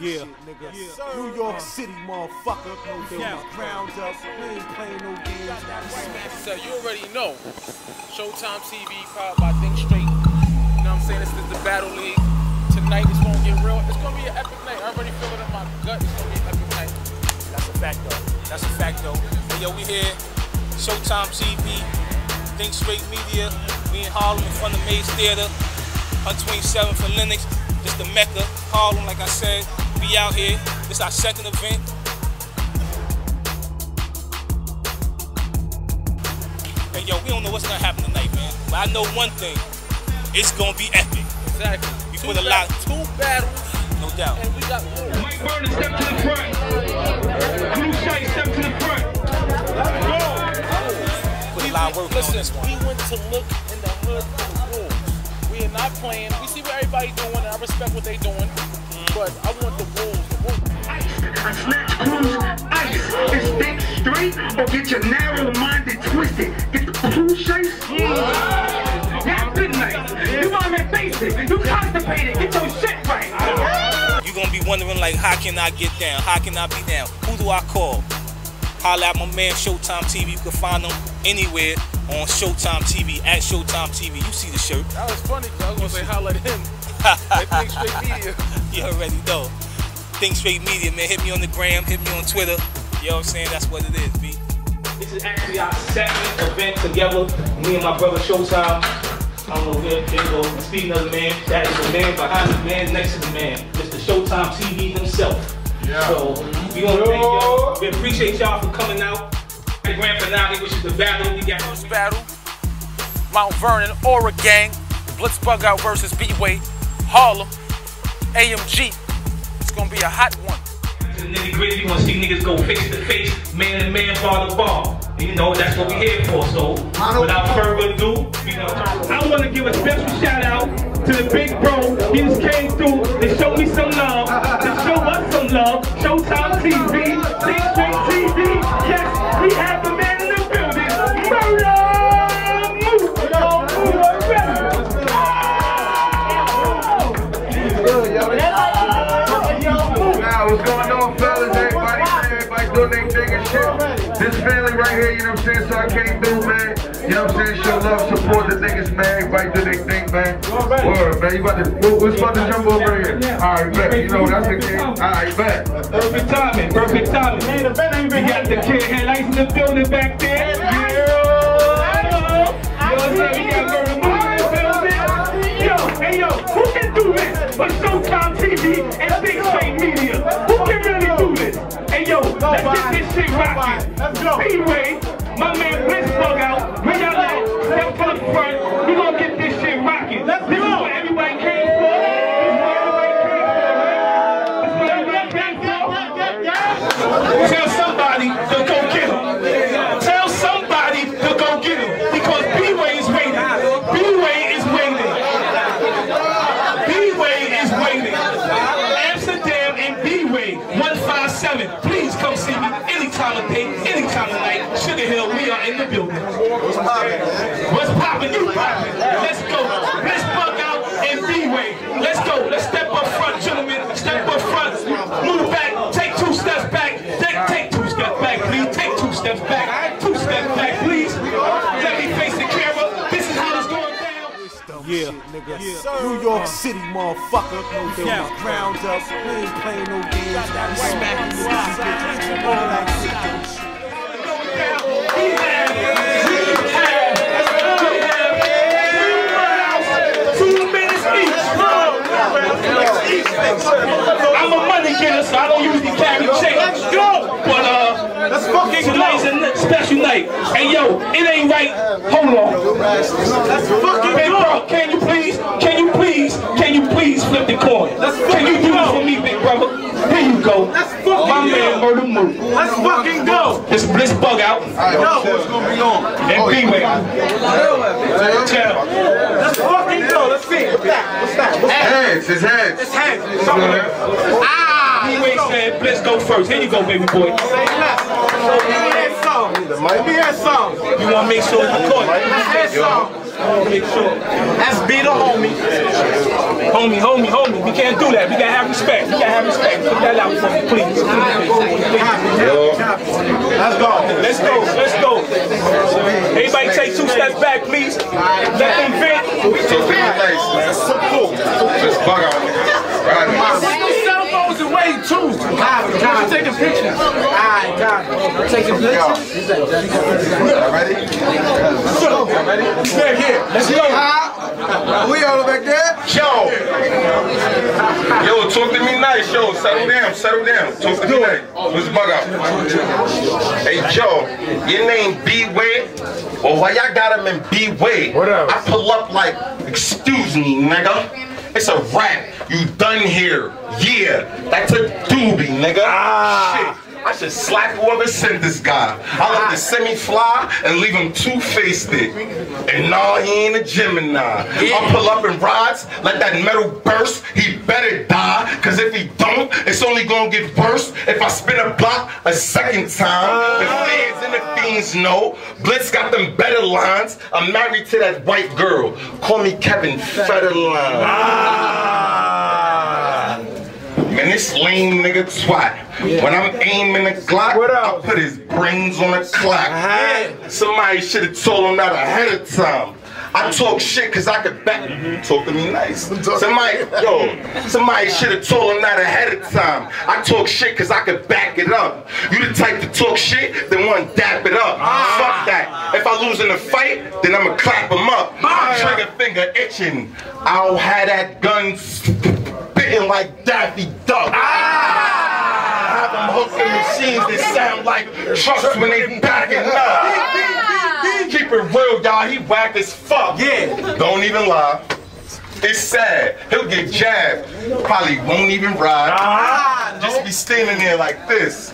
Yeah, nigga. New York City, motherfucker. Yeah. Ground up. We ain't playing no games. So you already know. Showtime TV, powered by Think Straight. You know what I'm saying? This is the Battle League. Tonight it's gonna get real. It's gonna be an epic night. I already feel it in my gut. It's gonna be an epic night. That's a fact though. That's a fact though. Hey, yo, we here. Showtime TV. Think Straight Media. We in Harlem in front of Maze Theater. 127 for Lenox. This the Mecca. Harlem, like I said. We out here. This our second event. Hey, yo, we don't know what's gonna happen tonight, man. But I know one thing. It's gonna be epic. Exactly. You two put a lot- Two battles, No doubt. and we got more. Mike Burner, step to the front. Blue Shite, step to the front. Go. Put a lot of work on Listen, this one. we went to look in the hood for the rules. We are not playing. We see what everybody doing, and I respect what they're doing. But I want the rules. The rules. I snatch cruise ice and think straight or get your narrow minded twisted. Get the cruise chase. That's good night. You want me basic. You constipated. Get your shit right. You're gonna be wondering like how can I get down? How can I be down? Who do I call? Holla at my man Showtime TV. You can find them anywhere on Showtime TV at Showtime TV. You see the shirt. That was funny. 'cause I was gonna say holla at him. At Think Straight Media. You already know. Think Straight Media, man. Hit me on the gram, hit me on Twitter. You know what I'm saying? That's what it is, B. This is actually our second event together. Me and my brother Showtime. I don't know where they go. Speaking of the man, that is the man behind the man next to the man. Mr. Showtime TV himself. Yeah. So we want to thank y'all. We appreciate y'all for coming out. The grand finale, which is the battle. We got First battle, Mount Vernon, Aura Gang, Blits Buggout versus B-Way, Harlem, AMG. It's gonna be a hot one. to the nitty gritty. We want to see niggas go face to face, man to man, bar to bar. And you know, that's what we're here for. So, without further ado, we gonna I want to give a special shout out to the big bro. He just came through to showed me some love, here, you know what I'm saying? So I came through, man. You know what I'm saying? Show love, support the niggas, man. Everybody do their thing, man. Word, man. You about to, who- who's about to jump over here? All right, bet. You know, that's the game. All right, bet. Perfect timing, perfect timing. We got the kid headlights in the building back there. Yeah. You know what I'm saying? We got Murda Mook in the building. Yo, hey yo, who can do this but Showtime TV and Big let's get this shit rocking. Let's go. Anyway, Yeah. New York City, motherfucker. Yeah. Ground up. We ain't playing no games. Smacking niggas, bitches, all that shit. We have, we have, we have two minutes each. I'm a money getter, so I don't usually carry checks. But uh, let's fucking tonight's a n- special night. Hey yo, it ain't right. Hold on. Let's fucking Big bro, can you please, can you please, can you please flip the coin? Let's Can you do it for me, big brother? Here you go. Let's fucking My man, Murda Mook. Let's fucking go. This this bug out. Yo, what's gonna be on? And B-Way. Tell. Let's fucking go. Let's see. What's that? What's that? What's that? Heads, his heads. It's head. Ah! B-Way said, let's go first. Here you go, baby boy. Might be that song. You want to make sure you caught it. Make sure. That's be the homie. Homie, homie, homie. We can't do that. We gotta have respect. We gotta have respect. Put that out for me, please. Let's go. Let's go. Let's go. Everybody take two steps back, please. Let them vent. So be nice, man. So cool. Just bug out, nigga. Right. Cell phones away too. I'm taking pictures. Alright, got it. Taking pictures. Ready? Yeah, yeah. Let's go. We all back there? Yo. Yo, talk to me nice. Yo, settle down, settle down. Talk to me nice. Let's bug out. Hey, Joe, your name B-Way? Well, why y'all got him in B-Way? Whatever. I pull up like, excuse me, nigga. It's a rap. You done here. Yeah. That's a doobie, nigga. Ah. Shit. I should slap whoever sent this guy. I let the semi fly and leave him two-faced it. And no, he ain't a Gemini. I'll pull up in rods, let that metal burst. He better die, cause if he don't, it's only gonna get worse if I spin a block a second time. The fans and the fiends know. Blits got them better lines. I'm married to that white girl. Call me Kevin Federline. Ah. Man, this lame nigga twat. When I'm aiming the Glock, I put his brains on a clock. Somebody should have told him that ahead of time. I talk shit cause I could back. Talk to me nice. Somebody, yo, somebody should have told him that ahead of time. I talk shit cause I could back it up. You the type to talk shit, then one dap it up. Fuck that. If I lose in the fight, then I'ma clap him up. My trigger finger itching. I'll have that gun spitting like Daffy Duck. Ah! Have them hooking machines that sound like trucks when they backing up. Keep it real, y'all. He whack as fuck. Yeah. Don't even lie. It's sad. He'll get jabbed. Probably won't even ride. Ah, Just be standing there like this.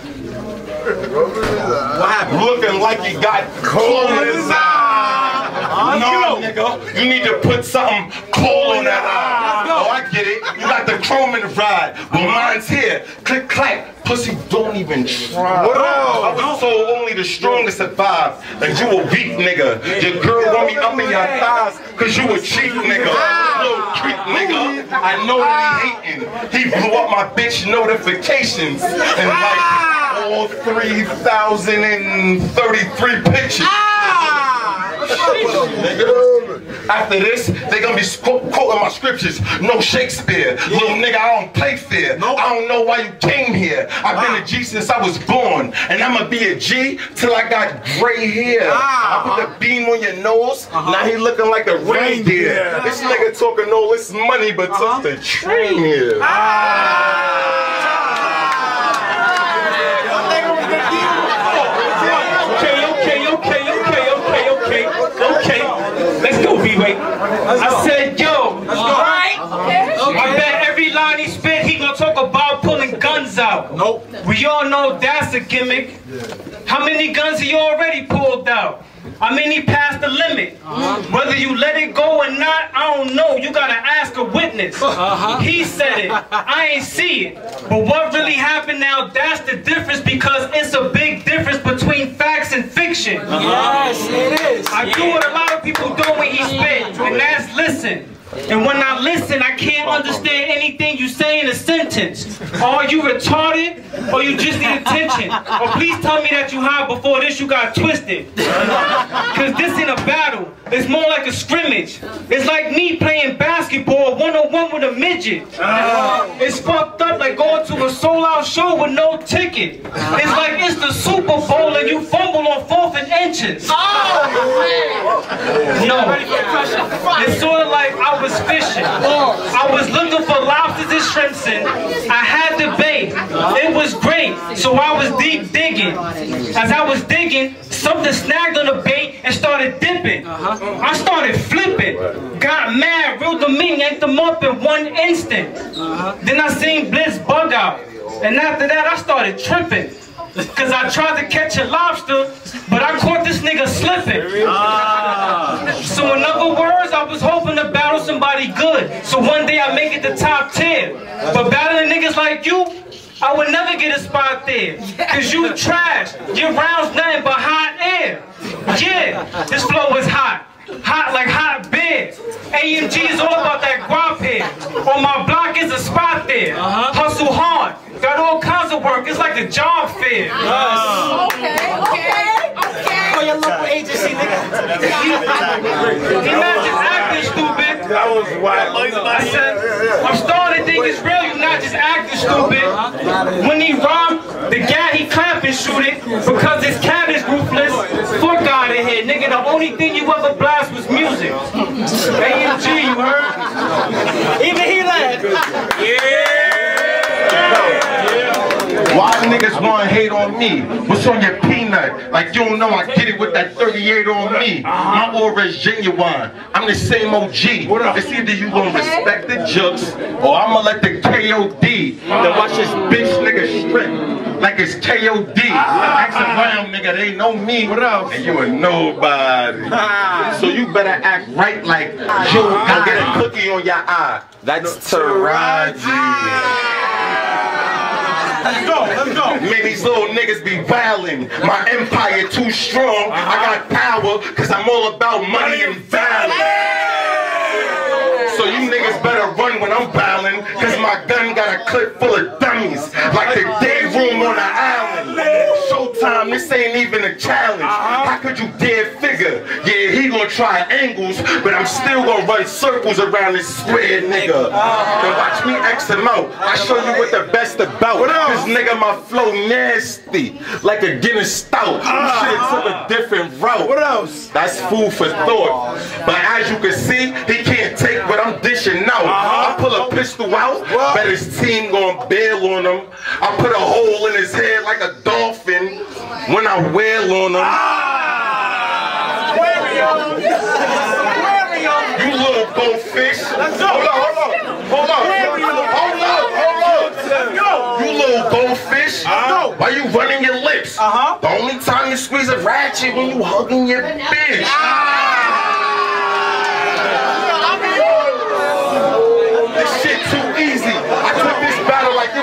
What happened? Looking like you got coal in eye. No, nigga. You need to put something coal in that eye. Oh, I get it. You got the chrome in the ride. Well, mine's here. Click, clack. Pussy, don't even try. What I up? was told only the strongest survive. And you a weak nigga. Your girl want me up in your thighs. Cause you a cheap nigga. Little creep nigga. I know that he hating. He blew up my bitch notifications. And like all 3,033 pictures. Nigga. After this, they gonna be qu- quoting my scriptures. No Shakespeare. Little nigga, I don't play fair. I don't know why you came here. I've been a ah. G since I was born. And I'ma be a G till I got gray hair. Ah. I put the beam on your nose. Uh-huh. Now he looking like a reindeer. This nigga talking all this money, but uh-huh. took the train here. Okay, okay, okay, okay, okay, okay, okay. Let's go, B-Way. I said, yo, alright? I bet every line he spit, he gonna talk about pulling guns out. Nope. We all know that's a gimmick. How many guns he already pulled out? I mean, he passed the limit. Uh-huh. Whether you let it go or not, I don't know. You gotta ask a witness. Uh-huh. He said it. I ain't see it. But what really happened now, that's the difference because it's a big difference between facts and fiction. Yes, it is. I do what a lot of people do when he spit, and that's listen. And when I listen, I can't oh, oh. understand anything you say in a sentence. Are you retarded or you just need attention? Or please tell me that you high before this you got twisted. Cause this ain't a battle. It's more like a scrimmage. It's like me playing basketball one-on-one with a midget. Oh. It's fucked up like going to a sold-out show with no ticket. It's like it's the Super Bowl and you fumble on fourth and inches. No. It's sort of like I was fishing. I was looking for lobsters and shrimps and I had the bait. It was great. So I was deep digging. As I was digging, something snagged on the bait and started dipping. I started flipping. Got mad, reeled them in, yanked them up in one instant. Then I seen Blits Buggout. And after that, I started tripping. Cause I tried to catch a lobster, but I caught this nigga slipping. Ah. So in other words, I was hoping to battle somebody good. So one day I make it to top 10. But battling niggas like you, I would never get a spot there. Cause you trash. Your rounds nothing but hot air. Yeah, this flow is hot. Hot like hot beer. AMG is all about that guap here. On my block is a spot there. Hustle hard, got all kinds of work. It's like a job fair. Okay, okay, okay. For your local agency, nigga. He not just acting stupid. That was wild. I said, I'm starting to think it's real. You're not just acting stupid. When he rhyme, the guy he clapping shoot it because his cat is ruthless. Fuck out here, nigga. The only thing you ever blast was music. AMG, you heard? Even he laughed. Yeah. Why niggas wanna hate on me? What's on your peanut? Like you don't know I get it with that 38 on me. My aura is genuine. I'm the same OG. It's either you gonna respect the jokes or I'ma let the KOD. Then watch this bitch nigga strip like it's KOD. Ask around nigga, they know me. What else? And you a nobody. Ah. so you better act right like you gonna ah. get a cookie on your eye. That's Taraji. Ah. Let's go, let's go. Man, these little niggas be violent. My empire too strong. I uh-huh. got power, cause I'm all about money and violence. So you niggas better run when I'm bowling, cause my gun got a clip full of dummies. Like the day room on the island. Showtime, this ain't even a challenge. Uh-huh. How could you dare figure? Yeah, he gonna try angles, but I'm still gonna run circles around this square nigga. Uh-huh. Then watch me X him out. I uh-huh. show you what the best about. Cause nigga, my flow nasty. Like a Guinness stout. You shit took a different route. What else? That's food for thought. But as you can see, he can't take what I'm dishing out. I pull a pistol out, bet his team gonna bail on him. I put a hole in his head like a dolphin when I wail on him. You little goldfish. Let's go. Hold on, hold on. Hold on. Hold up, hold up. You little goldfish. Why you running your lips? Uh-huh. The only time you squeeze a ratchet when you hugging your bitch. This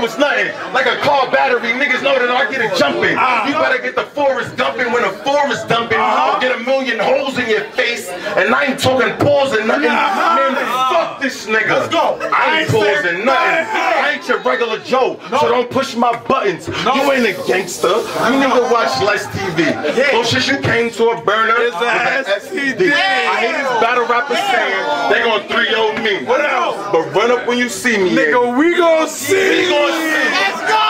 was nothing. Like a car battery. Niggas know that I get it jumping. Ah. You better get the forest dumping when the forest dumping. Uh-huh. I'll get a million holes in your face. And I ain't talking pause and nothing. Uh-huh. Man, fuck this nigga. Let's go. I ain't pausing nothing. I ain't your regular Joe. So don't push my buttons. You ain't a gangster. You need to uh-huh. watch less TV. Oh shit, you came to a burner. with an STD. I hate these battle rappers saying they gonna 3 me. What else? But run up when you see me. Nigga, we gonna see. We gonna see. Let's go!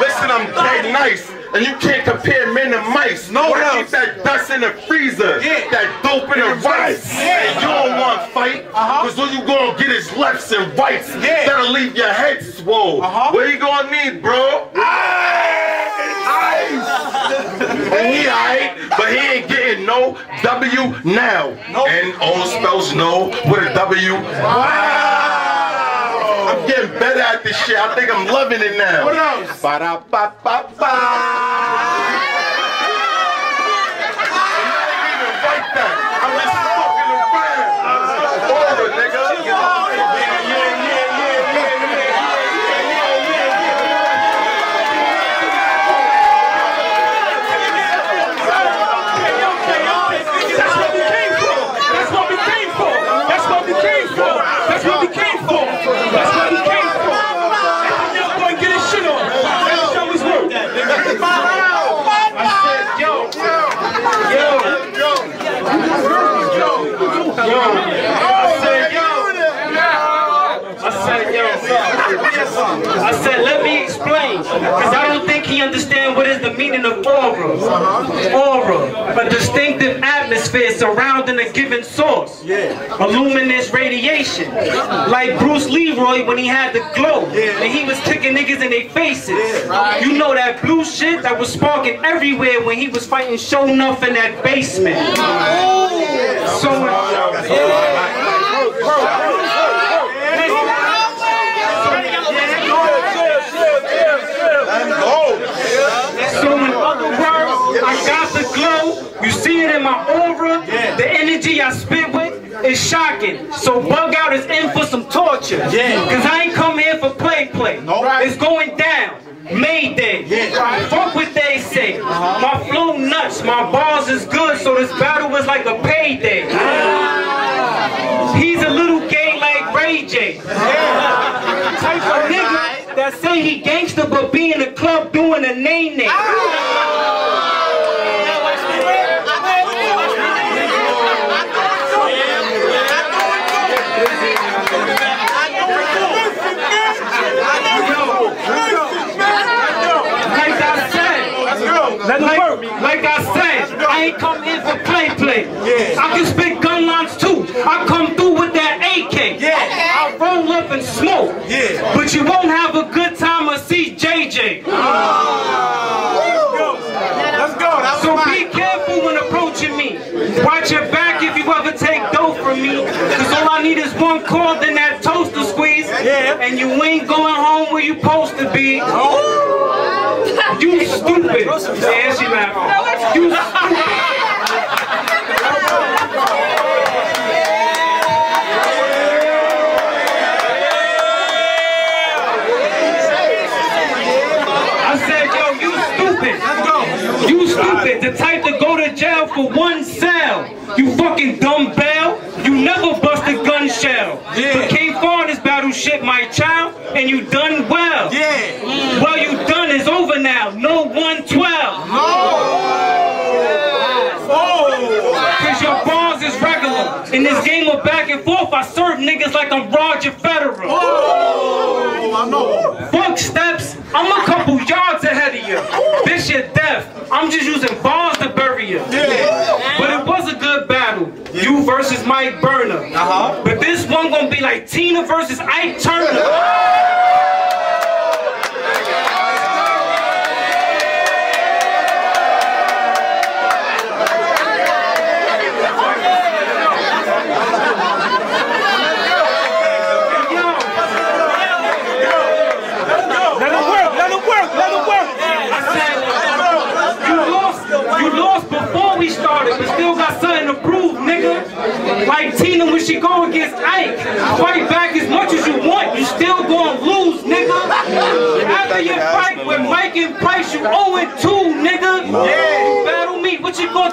Listen, I'm dead nice. And you can't compare men to mice. No one keep that dust in the freezer. That dope in the rice. And you don't want to fight. Cause all you gonna get is lefts and rights. That'll leave your head swole. What you gonna need, bro? Ice! and he alright, but he ain't getting no W now. And all spells no with a W. I'm getting better at this shit. I think I'm loving it now. What else? Ba-da-ba-ba-ba. I'm just fucking around. Over, nigga. Yeah, yeah, yeah, yeah, yeah, That's what we came for. That's what we came for. That's what we came for. That's what we came for. That's what we came for. And now go and get his shit on. Let's show his work. I said, yo, yo, yo, I said, yo, I said, yo, I said, let me explain, because I don't think he understands what is the meaning aura. Uh-huh. Aura, a distinctive atmosphere surrounding a given source. A luminous radiation, uh-huh. like Bruce Leroy when he had the glow, and he was kicking niggas in their faces. You know that blue shit that was sparking everywhere when he was fighting Sho'nuff in that basement. So, So in other words, I got the glow. You see it in my aura. The energy I spit with is shocking. So bug out is in for some torture. Yeah. Cause I ain't come here for play play. It's going down. Mayday. Fuck what they say. Uh-huh. My flow nuts, my bars is good, so this battle is like a payday. He's a little gay like Ray J. Type of nigga that say he gangster but be in the club doing a name name. Like ah I Let like, work. like I said, I ain't come in for play play. I can spit gun lines too. I come through with that AK. Yeah. I roll up and smoke. Yeah. But you won't have a good time or see JJ. Ah. Let's go. That So be careful when approaching me. Watch your back if you ever take dough from me. Cause all I need is one call, then that toaster squeeze. Yeah. And you ain't going home where you supposed to be. You stupid. Yeah, she laughed. You stupid. I said, yo, you stupid. You stupid. The type to go to jail for one cell. You fucking dumb bell. You never bust a gun shell. Yeah. But came far in this battleship, my child, and you done well. Yeah. Well, you done is over now. No 112. Oh. Cause your bars is regular. In this game of back and forth, I serve niggas like I'm Roger Federer. Know. Fuck steps, I'm a couple yards ahead of you. This shit death. I'm just using bars to bury you. Yeah. But it was a good battle. You versus Mike Burner. Uh-huh. But this one gonna be like Tina versus Ike Turner.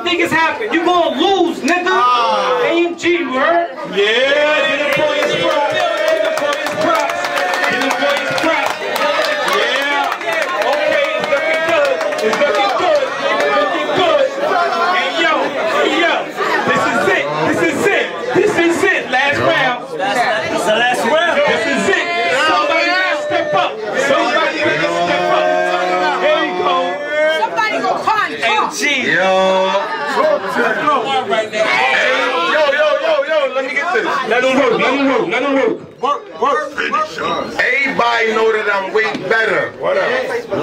Think is happening? You gonna lose, nigga. Ah. AMG, you heard? Yeah. Get him for his props. Get him for his props. Get him for his props. Yeah. Okay, it's looking good. It's looking good. It's looking good. Hey yo, hey yo. This is it. This is it. This is it. Last round. It's the last round. This is it. Somebody gotta step up. Somebody gotta step up. Here we go. Somebody go punch. AMG. Yo. Let's go. Yo, yo, yo, yo, let me get this. Let him work. Let him work. Let him work. Work. Work. Everybody know that I'm way better.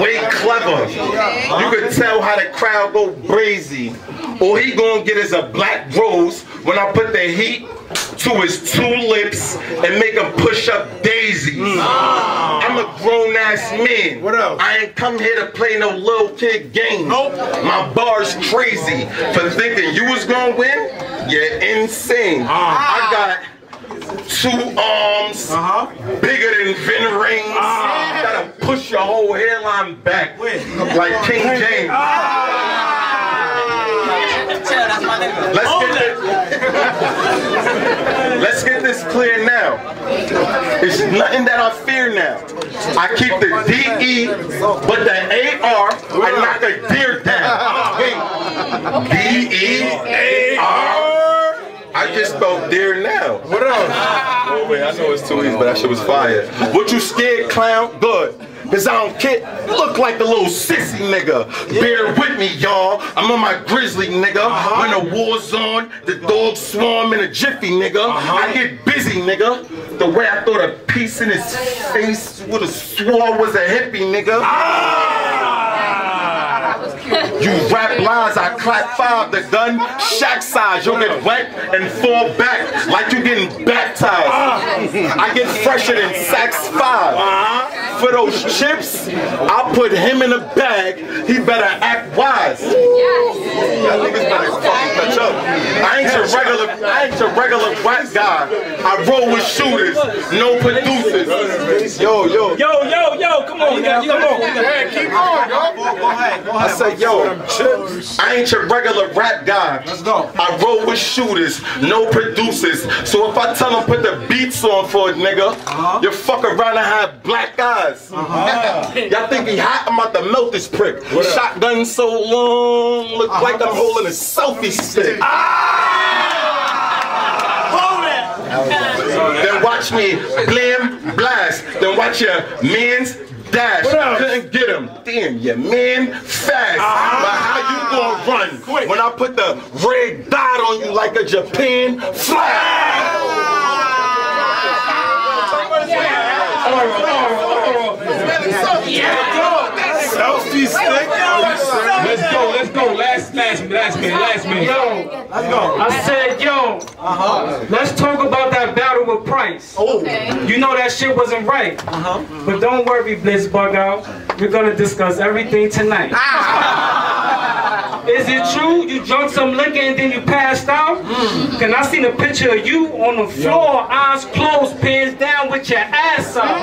Way clever. You can tell how the crowd go crazy. All he gonna get is a black rose when I put the heat to his two lips and make him push up daisies. Ah. I'm a grown ass man. What else? I ain't come here to play no little kid game. Nope. My bar's crazy for thinking you was gonna win. You're insane. Ah. I got two arms Uh-huh. bigger than Vin Rings. Gotta push your whole hairline back like King James. Let's get this. Let's get this clear now. It's nothing that I fear now. I keep the DE, but the AR, I knock a deer down. Wait, DE, AR. I just spelled deer now. What else? Oh wait, I know it's too easy, but that shit was fire. What you scared, clown? Good. Cause I don't care. You look like the little sissy nigga. Bear with me, y'all. I'm on my grizzly nigga. Uh-huh. When the war's on, the dogs swarm in a jiffy, nigga. Uh-huh. I get busy, nigga. The way I throw the piece in his face would have swore was a hippie, nigga. Ah! You rap lines, I clap five, the gun, shack size. You'll get wet and fall back like you're getting baptized. I get fresher than Saks 5. For those chips, I'll put him in a bag. He better act wise. Y'all niggas better fucking catch up. I ain't your regular, I ain't your regular white guy. I roll with shooters, no producers. Yo, yo. Yo, yo, yo, come on, now, come on. Yeah, keep going, yo. I said, yo, I ain't your regular rap guy. Let's go. I roll with shooters, no producers. So if I tell them put the beats on for a nigga, uh-huh. you fuck around and have black eyes. Uh-huh. Y'all think he hot? I'm about to melt this prick. Shotgun so long, look uh-huh. like I'm holding a selfie stick. Then watch me blam blast. Then watch your man's dash. Couldn't get him. Damn, your man fast. Ah. But how you gonna run Quick. when I put the red dot on you like a Japan flag? Selfie stick. Let's go, let's go. Last, last, last minute, last minute. Yo, I said, yo, let's talk about that battle with Price. Oh you know that shit wasn't right. Uh-huh. But don't worry, Blits Buggout. We're gonna discuss everything tonight. Is it true you drunk some liquor and then you passed out? Can I see a picture of you on the floor, eyes closed, pants down with your ass out?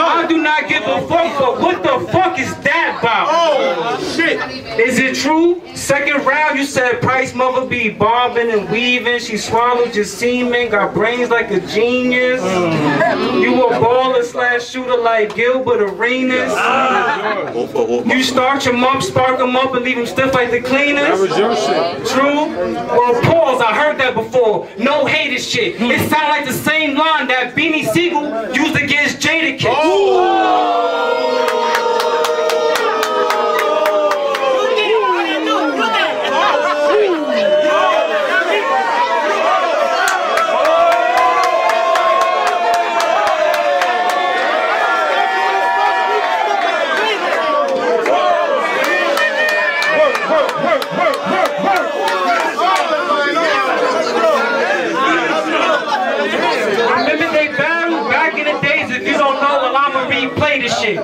I do not give a fuck, but what the fuck is that about? Oh, shit. Is it true? Second round, you said Price mother be bobbing and weaving. She swallowed your semen, got brains like a genius. You a baller slash shooter like Gilbert Arenas. You start your mom, spark them up and leave them stiff like the cleaners. That was your shit. True? Well, pause. I heard that before. No hater shit. It sound like the same line that Beanie Sigel used against Jada Kiss. Oh! Shit.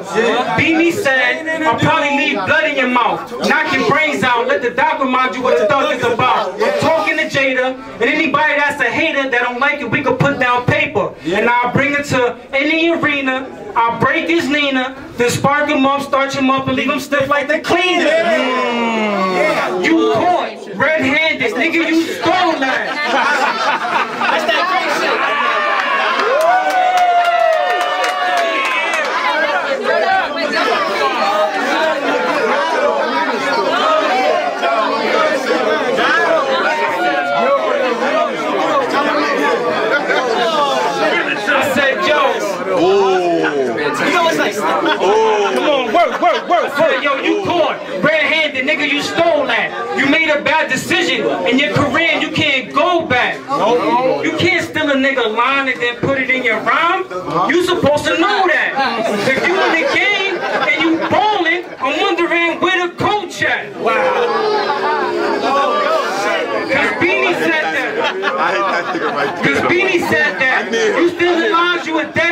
Beanie said, I'll probably leave blood in your mouth, knock your brains out, let the doc remind you what the thug is about. I'm talking to Jada, and anybody that's a hater that don't like it, we can put down paper. And I'll bring it to any arena. I'll break his Nina, then spark him up, starch him up, and leave him stiff like the cleaner. Mm. You caught red-handed, nigga, you stole that. That's that great shit. I said, yo. You like? Come on, work, work, work. work. yo, you caught red-handed, nigga. You stole that. You made a bad decision in your career. and You can't go back. No. You can't steal a nigga line and then put it in your rhyme. Uh-huh. You supposed to know that. Uh-huh. If you in the game and you ballin', I'm wondering where the coach at. Wow. Cause Beanie said that. Cause Beanie said that. You still in lines, you a dead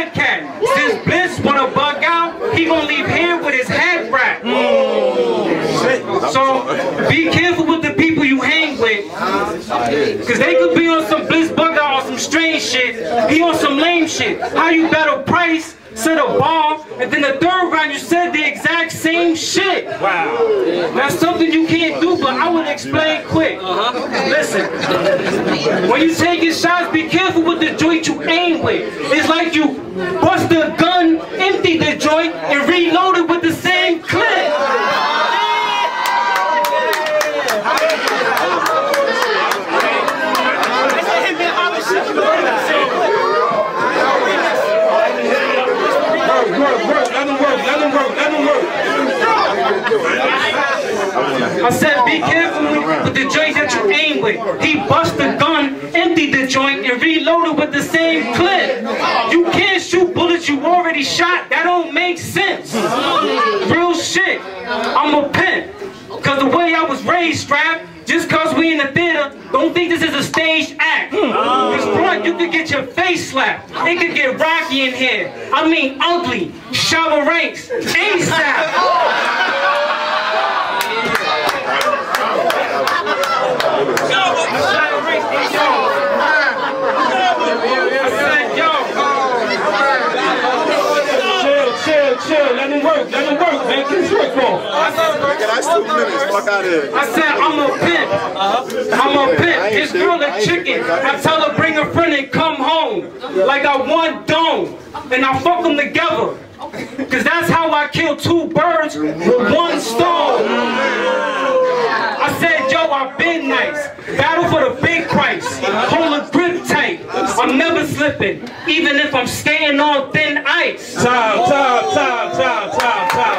Cause they could be on some Blits Buggout or some strange shit. He on some lame shit. How you battle Price? Said a bomb, and then the third round you said the exact same shit. Wow. That's something you can't do, but I would explain quick. Uh-huh. Listen, when you taking shots, be careful with the joint you aim with. It's like you bust the gun, empty the joint, and reload it with the same clip. Work, work, work. Let him work, let him work, let him work. I said be careful with the joint that you aim with. He bust the gun, emptied the joint, and reloaded with the same clip. You can't shoot bullets you already shot. That don't make sense. Real shit. I'm a pimp. Cause the way I was raised, strap, just cause we in the theater, don't think this is a staged act. Cause front, you could get your face slapped. It could get rocky in here. I mean, ugly. Shower ranks. ASAP. Chill, chill, chill. Let him work. Let him work, man. Get his work off. Nigga, that's two minutes. Fuck out of here. I said, I'm a pimp. Uh-huh. I'm a pimp. This girl a chicken. I tell her, bring a friend and come home. Like I want dome. And I fuck them together. Cause that's how I kill two birds with one stone. I said, yo, I've been nice. Battle for the big price. Hold a grip tight. I'm never slipping, even if I'm skating on thin ice. Time, time, time, time, time, time.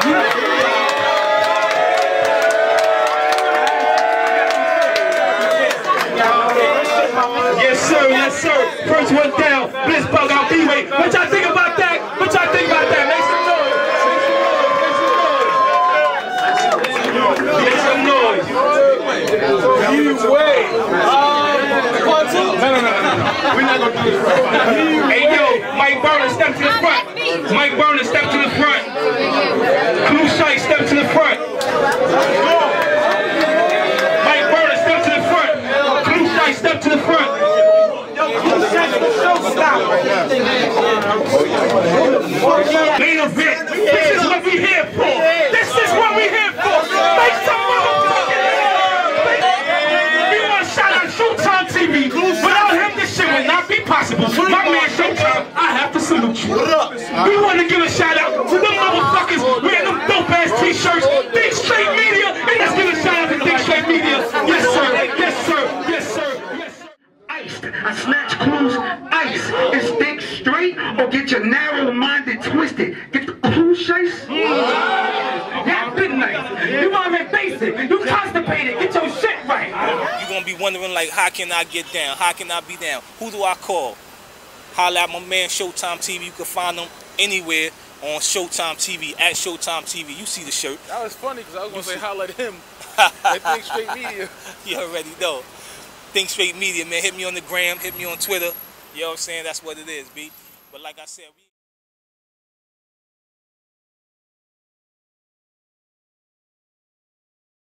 Yes, sir, yes, sir. First one down. Blits Buggout B-way. What y'all think about that? What y'all think about that? Make some noise. Make some noise. You way. Part two. No, no, no, no, no. Gonna do this. Hey, yo, Mike Burner, step to the front. Mike Burner, step to the front. Clue Sight, step to the front. Mike Burner, step to the front. Clue Sight, step to the front. Main event. This is what we here for. Have to salute you. We want to give a shout out to them motherfuckers wearing them dope ass t-shirts. Think Straight Media. And let's give a shout out to Think Straight Media. Yes, sir. Yes, sir. Yes, sir. Yes, sir. iced. I snatch clues ice. Is think straight or get your narrow-minded twisted. Get the clue chase? That been. You want me basic. You constipated. Get your shit right. You're gonna be wondering like how can I get down? How can I be down? Who do I call? Holla at my man Showtime TV. You can find them anywhere on Showtime TV at Showtime TV. You see the shirt. That was funny because I was gonna say holla at him at Think Straight Media. you already know. Think Straight Media, man. Hit me on the gram, hit me on Twitter. You know what I'm saying? That's what it is, B. But like I said, we